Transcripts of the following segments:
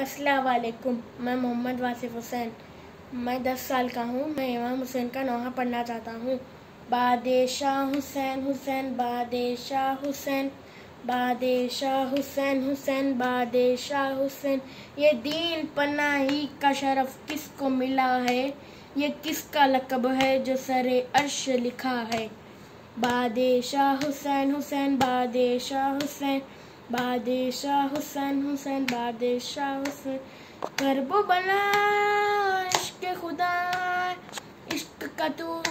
अस्सलाम वालेकुम मैं मोहम्मद वासिफ हुसैन। मैं दस साल का हूँ, मैं इमाम हुसैन का नोहा पढ़ना चाहता हूँ। बादशाह हुसैन हुसैन, बादशाह हुसैन बादशाह हुसैन हुसैन, बादशाह हुसैन। ये दीन पनाही का शरफ किसको मिला है? ये किसका लकब है जो सरे अर्श लिखा है? बादशाह हुसैन हुसैन, बादशाह हुसैन। बादशाह हुसैन हुसैन बादशाह हुसैन। करबो बला इश्क खुदा, इश्क का तू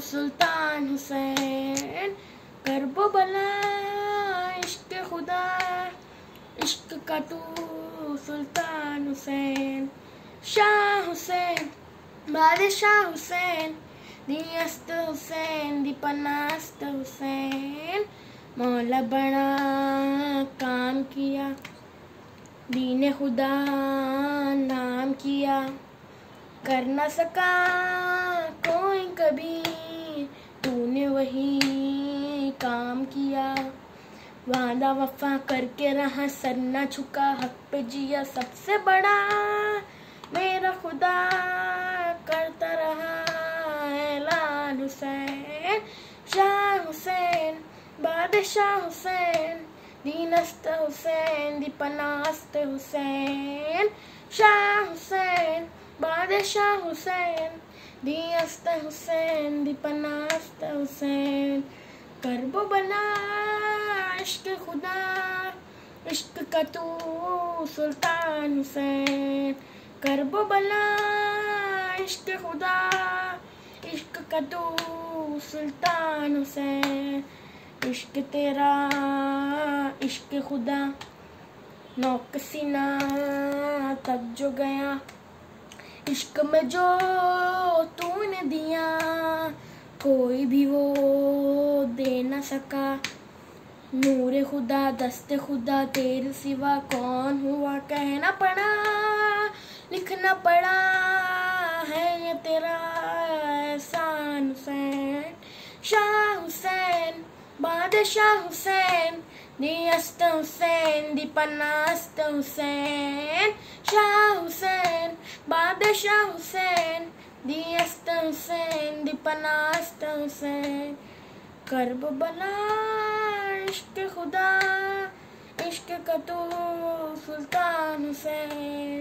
सुल्तान हुसैन। करबो बला इश्क खुदा, इश्क का तू सुल्तान हुसैन। शाह हुसैन, बादशाह हुसैन, दियस्त हुसैन, दीपनास्त हुसैन। मौला किया दीन खुदा नाम किया, कर न सका कोई कभी तूने वही काम किया, वादा वफा करके रहा, सर न झुका, हक पे जिया सबसे बड़ा। मेरा खुदा करता रहा, ऐलान हुसैन, शाह हुसैन, बादशाह हुसैन। दीनस्त हुसैन, दीपनास्त हुसैन, शाह हुसैन, बादशाह हुसैन दीनस्त हुसैन, दीपनास्त हुसैन। करबो बना, इश्क खुदा, इश्क का तू सुल्तान हुसैन। करबो बला इश्क खुदा, इश्क का तू सुल्तान हुसैन। इश्क तेरा, इश्क खुदा, नौक सीना, तब जो गया। इश्क में जो तूने दिया, कोई भी वो दे न सका। नूर खुदा, दस्त खुदा, तेरे सिवा कौन हुआ? कहना पड़ा, लिखना पड़ा, है ये तेरा बादशाह हुसैन दियस्त हुसैन दीपनास्त हुसैन शाह हुसैन बादशाह हुसैन दियस्त हुसैन दीपनास्त हुसैन करब बला इश्क खुदा इश्क का तो सुल्तान हुसैन